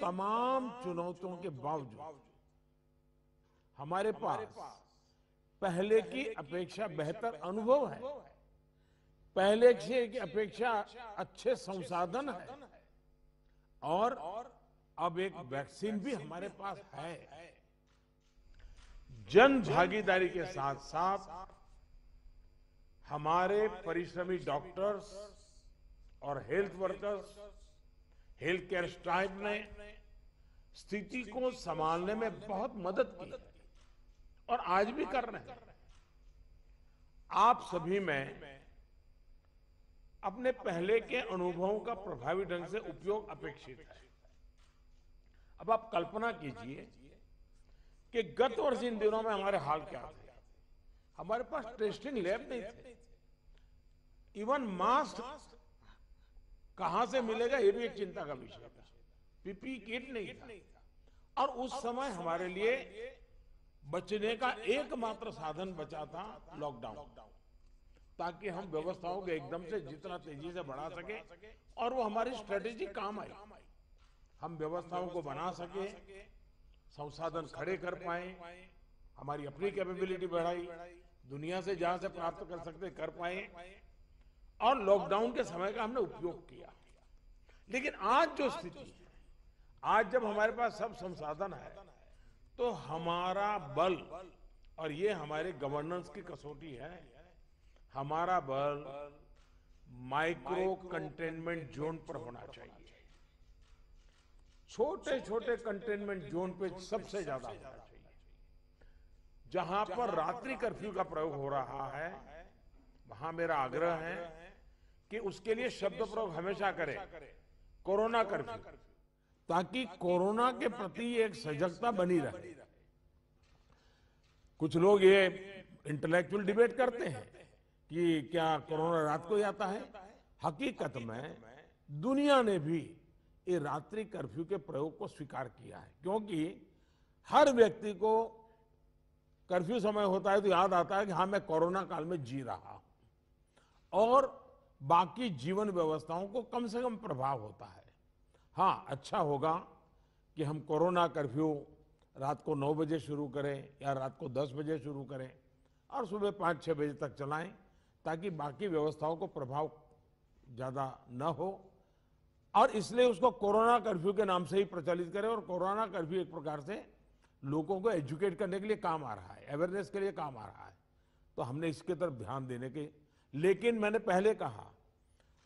तमाम चुनौतियों के बावजूद, हमारे पास पहले की अपेक्षा बेहतर अनुभव है, पहले की अपेक्षा अच्छे संसाधन है, और अब एक वैक्सीन भी हमारे पास है। जन भागीदारी के साथ साथ हमारे परिश्रमी डॉक्टर्स और health workers health care staff ने स्थिति को संभालने में बहुत मदद की और आज भी कर रहे हैं। आप सभी में अपने पहले के अनुभवों का प्रभावी ढंग से उपयोग अपेक्षित है। अब आप कल्पना कीजिए कि गत वर्ष इन दिनों में हमारे हाल क्या थे? हमारे पास टेस्टिंग लैब नहीं थे। इवन मास्क कहाँ से मिलेगा ये भी एक चिंता का विषय था। पीपी किट नहीं था। और उस समय हमारे लिए बचने का एकमात्र साधन बचा था लॉकडाउन। ताकि हम व्यवस्थाओं को एकदम से जितना तेज़ी से बढ़ा सके और वो हमारी स्ट्रेटेजी काम आई। हम व्यवस्थाओं को बना सके संसाधन खड़े कर पाए हमारी अपनी कैपेबिलिटी बढ़ाई दुनिया से जहाँ से प्राप्त कर सकते कर पाए। और लॉकडाउन के समय का हमने उपयोग किया। लेकिन आज जो स्थिति है, आज जब हमारे पास सब संसाधन है तो हमारा बल और ये हमारे गवर्नेंस की कसौटी है। हमारा बल माइक्रो कंटेनमेंट जोन पर होना चाहिए। छोटे छोटे कंटेनमेंट जोन पे सबसे ज़्यादा होना चाहिए। जहाँ पर रात्रि कर्फ्यू का प्रयोग हो रहा है वहाँ मेरा आग्रह है कि उसके लिए शब्द प्रयोग हमेशा करें। Corona curfew. ताकि कोरोना के प्रति एक सजगता बनी रहे। कुछ लोग ये इंटेलेक्चुअल डिबेट करते हैं कि क्या कोरोना रात को ही आता है? हकीकत में दुनिया ने भी ये रात्रि कर्फ्यू के प्रयोग को स्वीकार किया है। क्योंकि हर व्यक्ति को कर्फ्यू समय होता है तो याद आता है कि हाँ मैं कोरोना काल में जी रहा हूँ। और बाकी जीवन व्यवस्थाओं को कम से कम प्रभाव होता है। हाँ अच्छा होगा कि हम कोरोना कर्फ्यू रात को नौ बजे शुरू करें या रात को दस बजे शुरू करें और सुबह पाँच छः बजे तक चलाएँ ताकि बाकी व्यवस्थाओं को प्रभाव ज़्यादा न हो और इसलिए उसको कोरोना कर्फ्यू के नाम से ही प्रचलित करें और कोरोना कर्फ्यू एक प्रकार से लोगों को एजुकेट करने के लिए काम आ रहा है अवेयरनेस के लिए काम आ रहा है। तो हमने इसके तरफ़ ध्यान देने के लेकिन मैंने पहले कहा,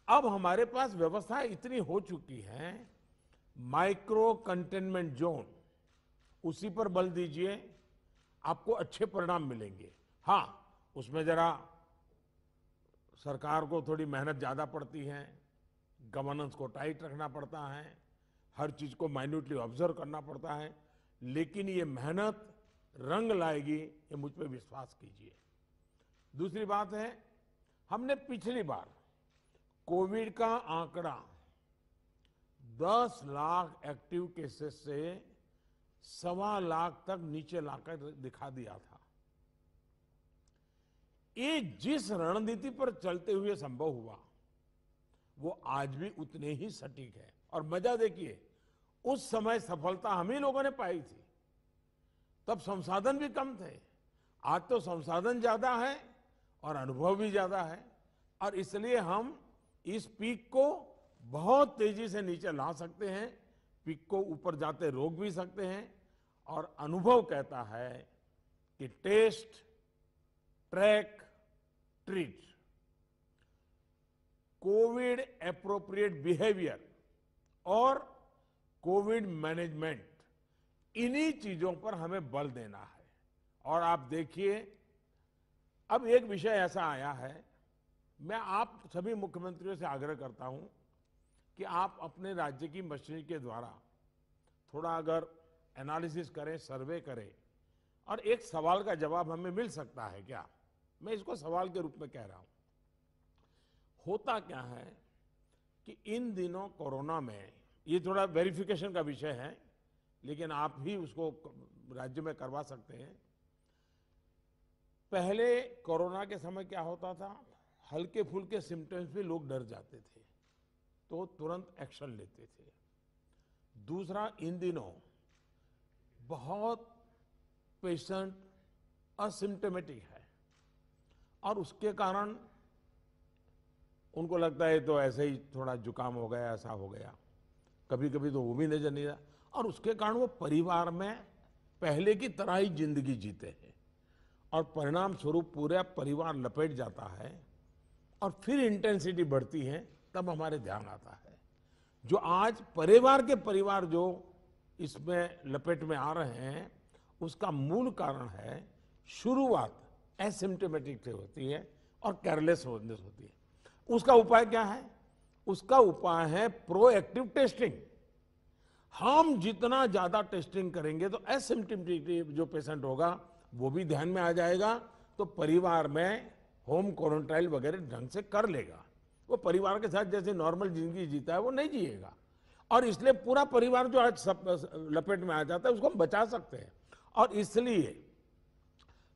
अब हमारे पास व्यवस्था इतनी हो चुकी है माइक्रो कंटेनमेंट जोन उसी पर बल दीजिए, आपको अच्छे परिणाम मिलेंगे। हाँ उसमें जरा सरकार को थोड़ी मेहनत ज़्यादा पड़ती है गवर्नेंस को टाइट रखना पड़ता है, हर चीज़ को माइन्यूटली ऑब्ज़र्व करना पड़ता है, लेकिन ये मेहनत रंग लाएगी, ये मुझ पर विश्वास कीजिए। दूसरी बात है हमने पिछली बार कोविड का आंकड़ा 10 लाख एक्टिव केसेस से सवा लाख तक नीचे लाकर दिखा दिया था। ये जिस रणनीति पर चलते हुए संभव हुआ, वो आज भी उतने ही सटीक है। और मज़ा देखिए, उस समय सफलता हम ही लोगों ने पाई थी। तब संसाधन भी कम थे। आज तो संसाधन ज़्यादा है और अनुभव भी ज़्यादा है और इसलिए हम इस पीक को बहुत तेज़ी से नीचे ला सकते हैं, पीक को ऊपर जाते रोक भी सकते हैं और अनुभव कहता है कि test, track, treat. COVID appropriate behaviour और कोविड मैनेजमेंट, इन्हीं चीज़ों पर हमें बल देना है। और आप देखिए अब एक विषय ऐसा आया है, मैं आप सभी मुख्यमंत्रियों से आग्रह करता हूँ कि आप अपने राज्य की मशीनरी के द्वारा थोड़ा अगर एनालिसिस करें सर्वे करें, और एक सवाल का जवाब हमें मिल सकता है क्या? मैं इसको सवाल के रूप में कह रहा हूँ। होता क्या है कि इन दिनों कोरोना में, ये थोड़ा वेरिफिकेशन का विषय है, लेकिन आप ही उसको राज्य में करवा सकते हैं। पहले कोरोना के समय क्या होता था? हल्के फुल्के सिम्टम्स भी लोग डर जाते थे तो तुरंत एक्शन लेते थे। दूसरा, इन दिनों बहुत पेशेंट असिम्टोमेटिक है। और उसके कारण उनको लगता है तो ऐसे ही थोड़ा जुकाम हो गया, ऐसा हो गया। कभी कभी तो वो भी नज़र नहीं आता और उसके कारण वो परिवार में पहले की तरह ही ज़िंदगी जीते हैं। और परिणाम स्वरूप पूरा परिवार लपेट जाता है और फिर इंटेंसिटी बढ़ती है, तब हमारे ध्यान आता है। जो आज परिवार के परिवार जो इसमें लपेट में आ रहे हैं, उसका मूल कारण है शुरुआत एसिम्टोमेटिक से होती है और केयरलेस होने से होती है। उसका उपाय क्या है? उसका उपाय है प्रोएक्टिव टेस्टिंग हम जितना ज़्यादा टेस्टिंग करेंगे तो एसिम्टोमेटिक जो पेशेंट होगा वो भी ध्यान में आ जाएगा तो परिवार में होम क्वारंटाइन वगैरह ढंग से कर लेगा। वो परिवार के साथ जैसे नॉर्मल ज़िंदगी जीता है, वो नहीं जिएगा। और इसलिए पूरा परिवार जो आज सब लपेट में आ जाता है, उसको हम बचा सकते हैं। और इसलिए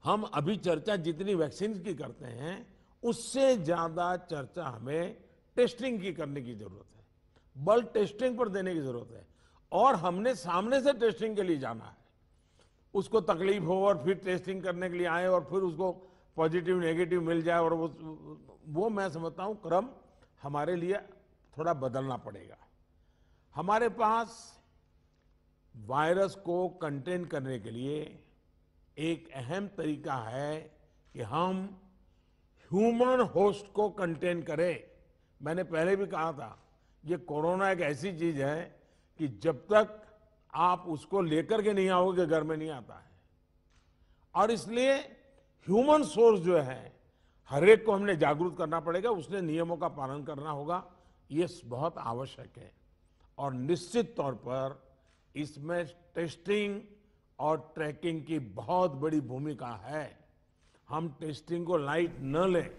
हम अभी चर्चा जितनी वैक्सीन की करते हैं, उससे ज़्यादा चर्चा हमें टेस्टिंग की करने की ज़रूरत है। बल टेस्टिंग पर देने की ज़रूरत है। और हमने सामने से टेस्टिंग के लिए जाना है। उसको तकलीफ़ हो और फिर टेस्टिंग करने के लिए आए और फिर उसको पॉजिटिव, नेगेटिव मिल जाए और वो वो मैं समझता हूँ क्रम हमारे लिए थोड़ा बदलना पड़ेगा। हमारे पास वायरस को कंटेन करने के लिए एक अहम तरीका है कि हम ह्यूमन होस्ट को कंटेन करें। मैंने पहले भी कहा था, ये कोरोना एक ऐसी चीज़ है कि जब तक आप उसको लेकर के नहीं आओगे घर में नहीं आता है। और इसलिए ह्यूमन सोर्स जो है, हर एक को हमने जागरूक करना पड़ेगा, उसने नियमों का पालन करना होगा। ये बहुत आवश्यक है। और निश्चित तौर पर इसमें टेस्टिंग और ट्रैकिंग की बहुत बड़ी भूमिका है। हम टेस्टिंग को लाइट न लें।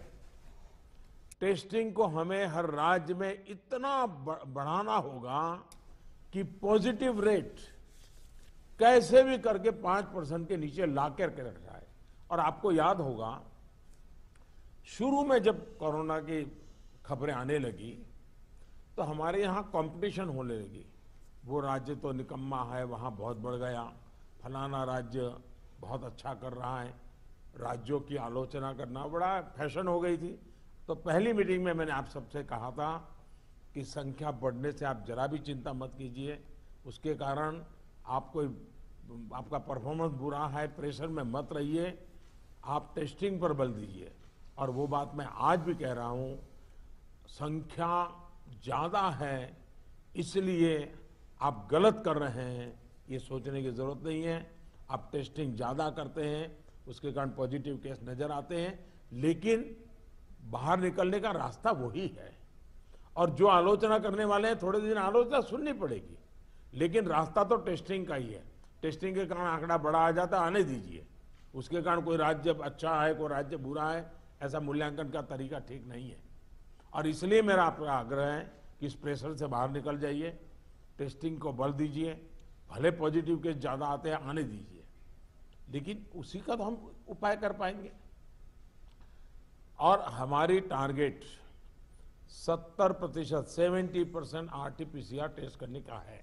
टेस्टिंग को हमें हर राज्य में इतना बढ़ाना होगा कि पॉजिटिव रेट कैसे भी करके पाँच परसेंट के नीचे ला करके रख जाए। और आपको याद होगा, शुरू में जब कोरोना की खबरें आने लगी तो हमारे यहाँ कंपटीशन होने लगी। वो राज्य तो निकम्मा है, वहाँ बहुत बढ़ गया। फलाना राज्य बहुत अच्छा कर रहा है। राज्यों की आलोचना करना बड़ा फ़ैशन हो गई थी। तो पहली मीटिंग में मैंने आप सबसे कहा था कि संख्या बढ़ने से आप जरा भी चिंता मत कीजिए। उसके कारण आपको आपका परफॉर्मेंस बुरा है प्रेशर में मत रहिए। आप टेस्टिंग पर बल दीजिए। और वो बात मैं आज भी कह रहा हूँ, संख्या ज़्यादा है, इसलिए आप गलत कर रहे हैं, ये सोचने की ज़रूरत नहीं है। आप टेस्टिंग ज़्यादा करते हैं, उसके कारण पॉजिटिव केस नज़र आते हैं, लेकिन बाहर निकलने का रास्ता वही है। और जो आलोचना करने वाले हैं, थोड़े दिन आलोचना सुननी पड़ेगी। लेकिन रास्ता तो टेस्टिंग का ही है। टेस्टिंग के कारण आंकड़ा बड़ा आ जाता है, आने दीजिए। उसके कारण कोई राज्य अच्छा है, कोई राज्य बुरा है, ऐसा मूल्यांकन का तरीका ठीक नहीं है। और इसलिए मेरा आपका आग्रह है कि इस प्रेशर से बाहर निकल जाइए। टेस्टिंग को बल दीजिए। भले पॉजिटिव केस ज़्यादा आते हैं, आने दीजिए। लेकिन उसी का तो हम उपाय कर पाएँगे। और हमारी टारगेट 70 प्रतिशत सेवेंटी परसेंट आरटीपीसीआर टेस्ट करने का है।